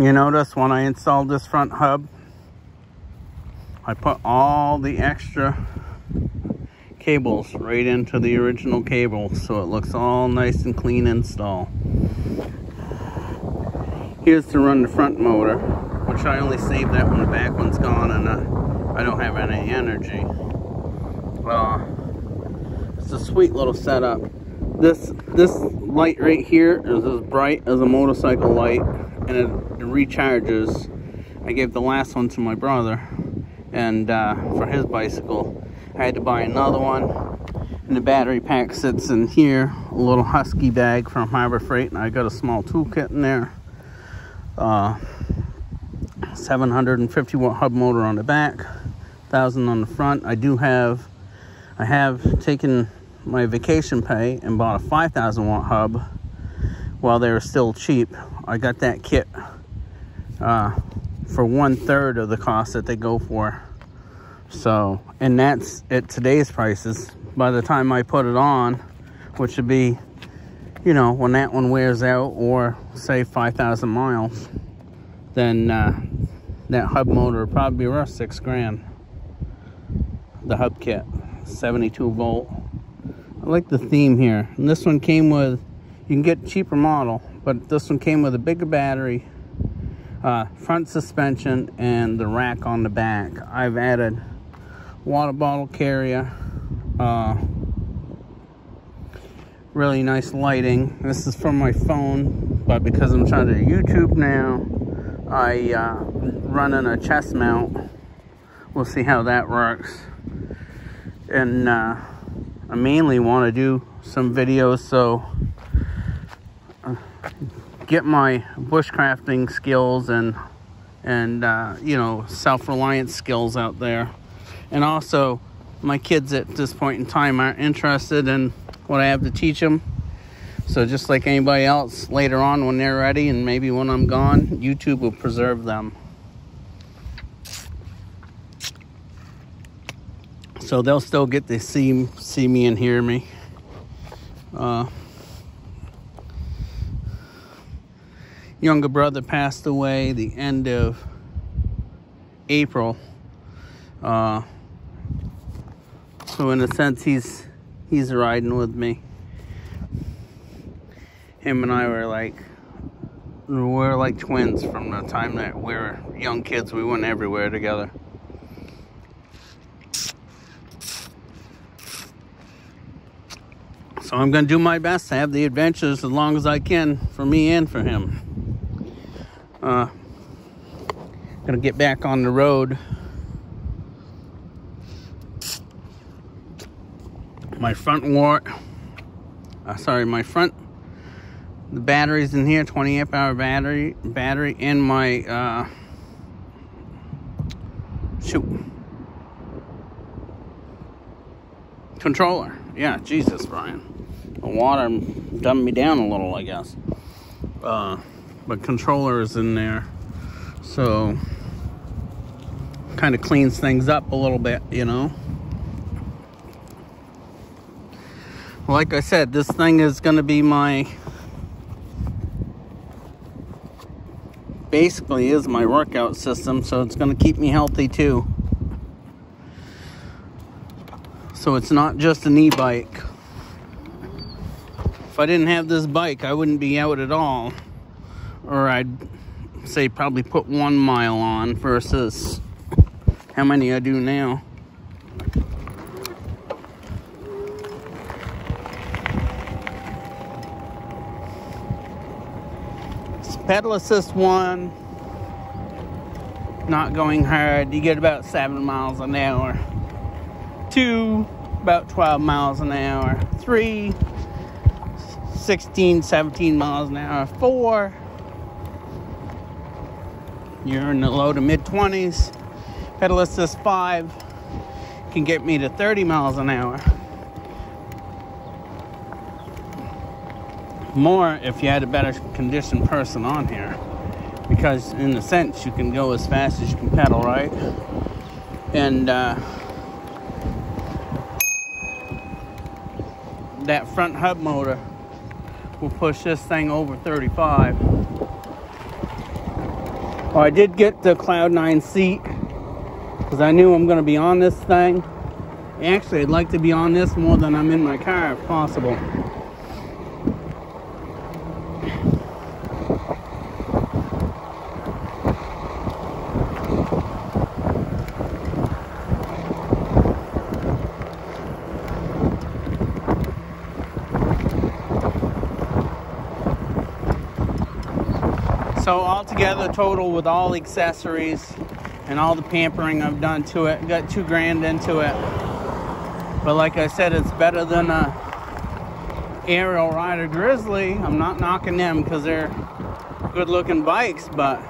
You notice when I installed this front hub, I put all the extra cables right into the original cable so it looks all nice and clean install. Here's to run the front motor, which I only saved that when the back one's gone and uh, I don't have any energy. Uh, it's a sweet little setup. This this light right here is as bright as a motorcycle light and it, recharges. I gave the last one to my brother and uh, for his bicycle. I had to buy another one and the battery pack sits in here a little husky bag from Harbor Freight and I got a small toolkit in there. Uh, 750 watt hub motor on the back 1000 on the front. I do have I have taken my vacation pay and bought a 5000 watt hub while they were still cheap. I got that kit uh, for one third of the cost that they go for so and that's at today's prices by the time I put it on which would be you know, when that one wears out or say 5,000 miles, then uh, that hub motor would probably be worth six grand. The hub kit, 72 volt. I like the theme here. And this one came with, you can get cheaper model, but this one came with a bigger battery, uh, front suspension, and the rack on the back. I've added water bottle carrier, uh, really nice lighting. This is from my phone, but because I'm trying to YouTube now, I uh, run in a chest mount. We'll see how that works. And uh, I mainly want to do some videos so get my bushcrafting skills and and uh, you know self-reliance skills out there. And also, my kids at this point in time aren't interested in what I have to teach them. So just like anybody else, later on when they're ready and maybe when I'm gone, YouTube will preserve them. So they'll still get to see see me and hear me. Uh, younger brother passed away the end of April. Uh, so in a sense, he's he's riding with me. Him and I were like, we we're like twins from the time that we were young kids. We went everywhere together. So I'm going to do my best to have the adventures as long as I can for me and for him. Uh, to get back on the road. my front wart uh, sorry my front the batteries in here 20 amp hour battery battery in my uh shoot. Controller. Yeah jesus brian. The water dumbed me down a little i guess. Uh but controller is in there so kind of cleans things up a little bit you know like I said, this thing is going to be my, basically is my workout system, so it's going to keep me healthy too. So it's not just an e-bike. If I didn't have this bike, I wouldn't be out at all. Or I'd say probably put one mile on versus how many I do now. pedal assist one, not going hard. You get about seven miles an hour. Two, about 12 miles an hour. Three, 16, 17 miles an hour. Four, you're in the low to mid 20s. Pedal assist five can get me to 30 miles an hour. more if you had a better conditioned person on here because in a sense you can go as fast as you can pedal right and uh, that front hub motor will push this thing over 35 Well, I did get the Cloud 9 seat because I knew I'm going to be on this thing. Actually, I'd like to be on this more than I'm in my car if possible. So altogether, total with all accessories and all the pampering I've done to it, got two grand into it. But like I said, it's better than a Ariel Rider Grizzly. I'm not knocking them because they're good looking bikes, but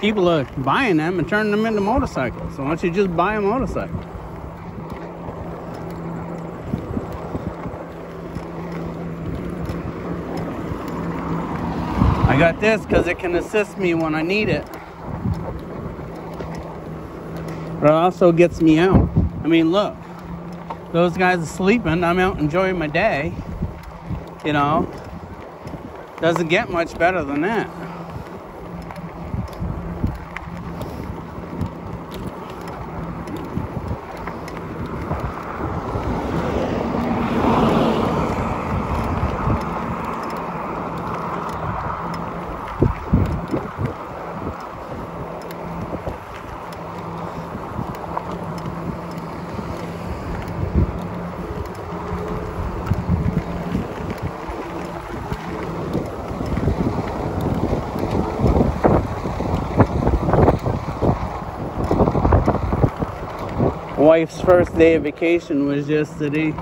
people are buying them and turning them into motorcycles. So why don't you just buy a motorcycle? I got this because it can assist me when I need it. But it also gets me out. I mean, look. Those guys are sleeping. I'm out enjoying my day. You know. Doesn't get much better than that. Wife's first day of vacation was yesterday.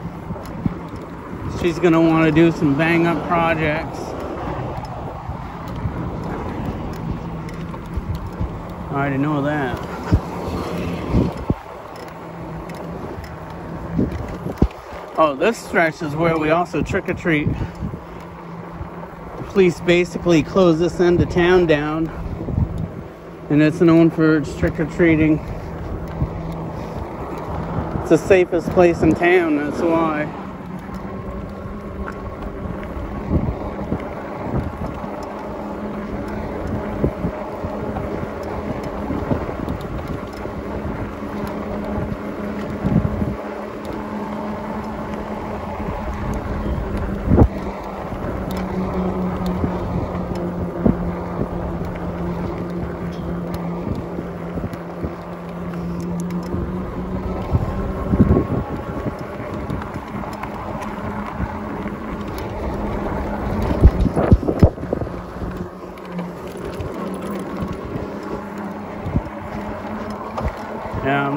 She's gonna want to do some bang up projects. I already know that. Oh, this stretch is where we also trick or treat. Police basically close this end of town down, and it's known for its trick or treating. It's the safest place in town, that's why. Yeah,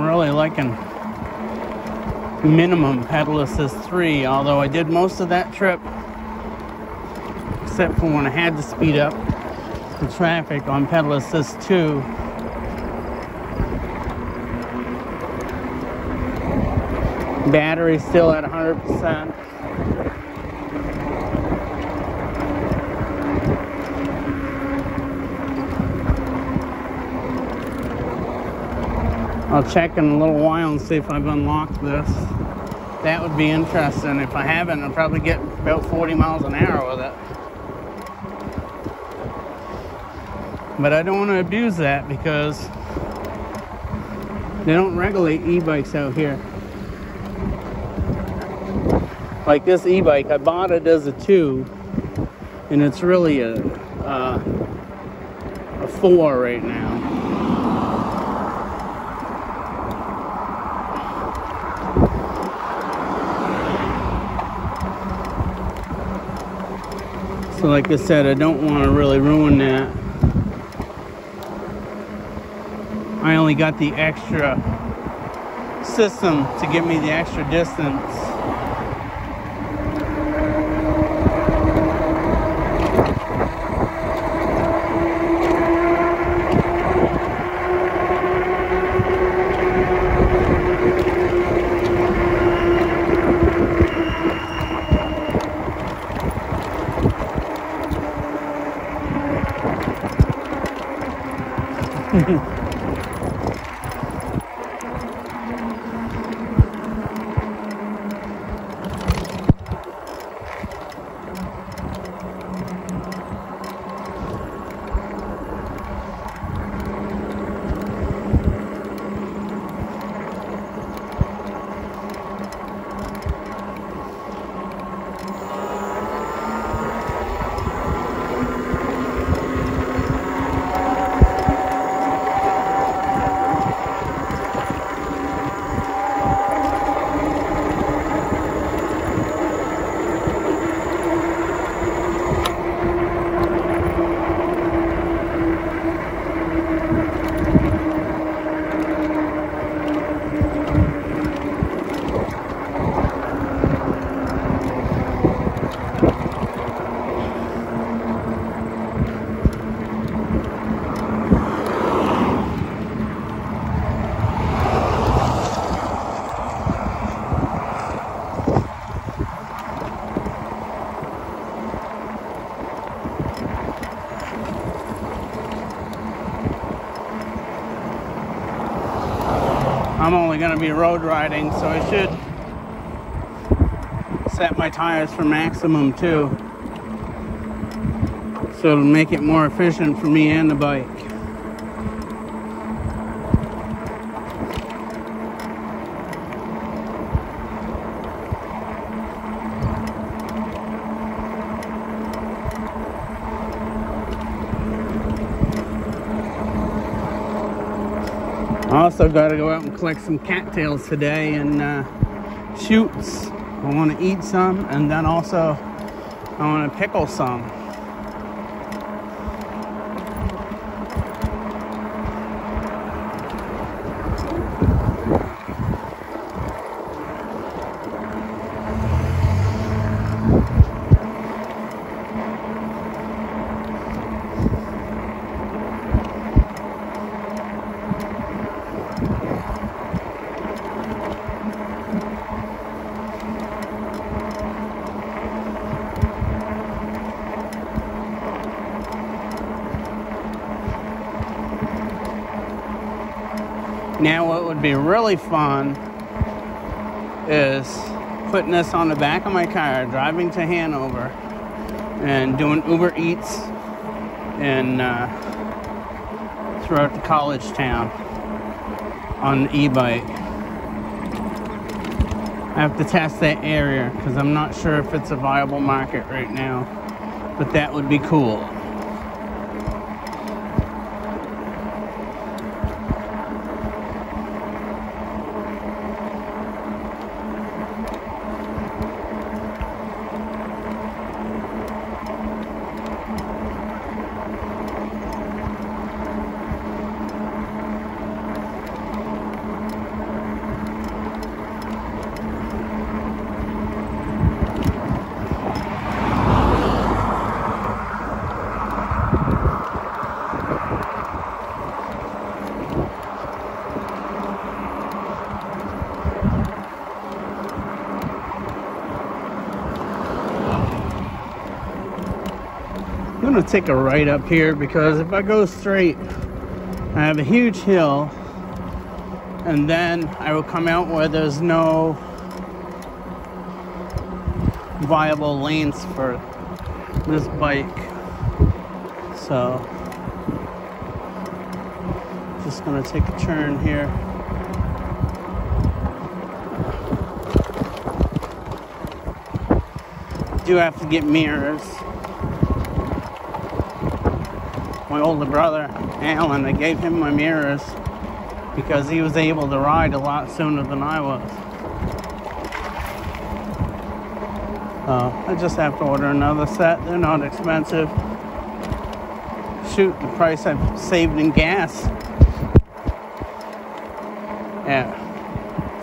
Minimum pedal assist 3, although I did most of that trip, except for when I had to speed up the traffic on pedal assist 2. Battery still at 100%. I'll check in a little while and see if I've unlocked this. That would be interesting. If I haven't, I'll probably get about 40 miles an hour with it. But I don't want to abuse that because they don't regulate e-bikes out here. Like this e-bike, I bought it as a two, and it's really a, uh, a four right now. So like I said, I don't want to really ruin that. I only got the extra system to give me the extra distance. Going to be road riding, so I should set my tires for maximum too. So it'll make it more efficient for me and the bike. Also got to go out and collect some cattails today and uh, shoots. I want to eat some and then also I want to pickle some. Now, what would be really fun is putting this on the back of my car, driving to Hanover, and doing Uber Eats and uh, throughout the college town on the e-bike. I have to test that area because I'm not sure if it's a viable market right now, but that would be cool. Gonna take a right up here because if I go straight, I have a huge hill and then I will come out where there's no viable lanes for this bike. So, just gonna take a turn here. Do have to get mirrors. My older brother, Alan, I gave him my mirrors because he was able to ride a lot sooner than I was. Uh, I just have to order another set. They're not expensive. Shoot, the price I've saved in gas. Yeah,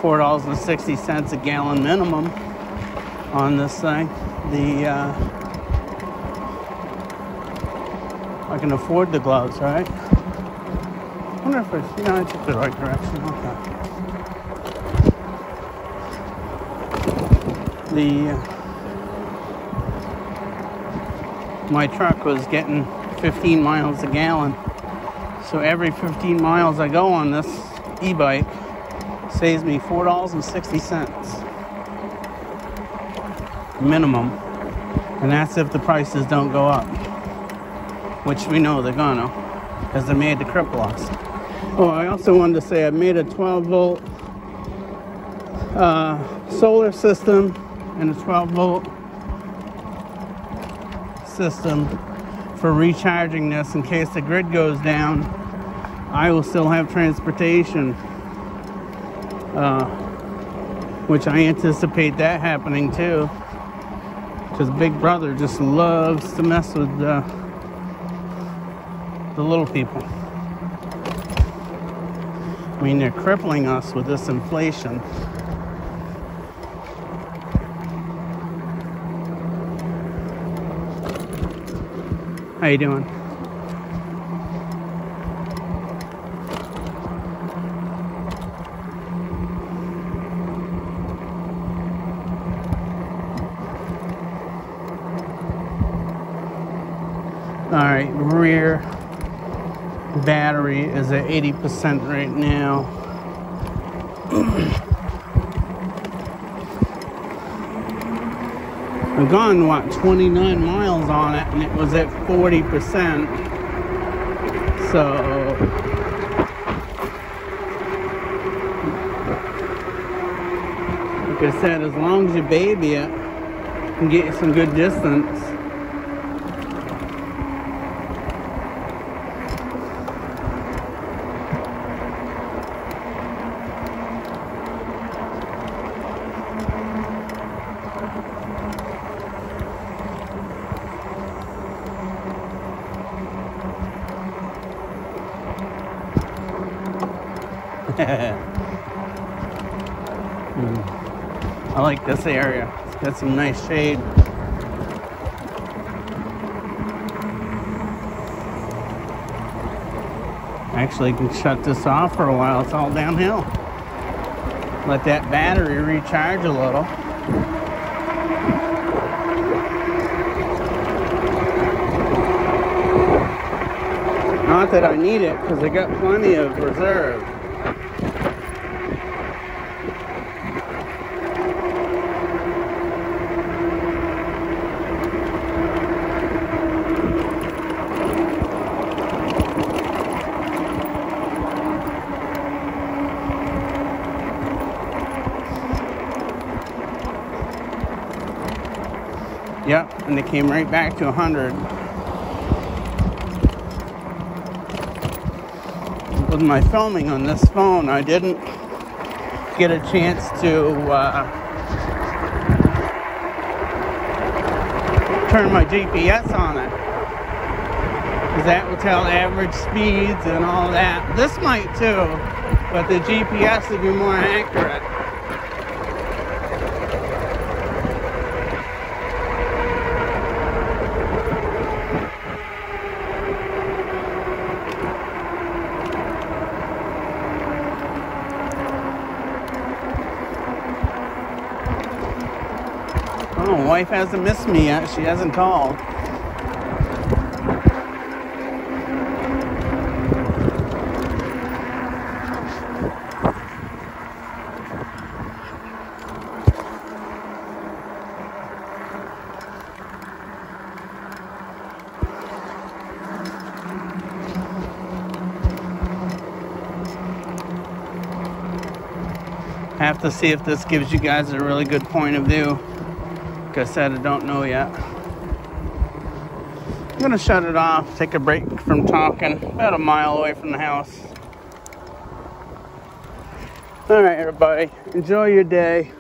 $4.60 a gallon minimum on this thing. The uh, I can afford the gloves, right? I wonder if it's, you know, I took the right direction. Okay. The, uh, my truck was getting 15 miles a gallon. So every 15 miles I go on this e-bike saves me $4.60 minimum. And that's if the prices don't go up which we know they're gonna, because they made the cripple us. Oh, I also wanted to say I made a 12 volt uh, solar system and a 12 volt system for recharging this in case the grid goes down. I will still have transportation, uh, which I anticipate that happening too. Because Big Brother just loves to mess with uh, the little people. I mean, they're crippling us with this inflation. How you doing? All right, rear battery is at 80% right now. I've gone, what, 29 miles on it, and it was at 40%. So, like I said, as long as you baby it, can get some good distance. Mm. I like this area. It's got some nice shade. Actually, can shut this off for a while. It's all downhill. Let that battery recharge a little. Not that I need it, because I got plenty of reserve. Yep, and they came right back to 100. With my filming on this phone, I didn't get a chance to uh, turn my GPS on it. Because that will tell average speeds and all that. This might too, but the GPS would be more accurate. Oh, wife hasn't missed me yet. She hasn't called. Have to see if this gives you guys a really good point of view. Like I said, I don't know yet. I'm gonna shut it off, take a break from talking, about a mile away from the house. All right, everybody, enjoy your day.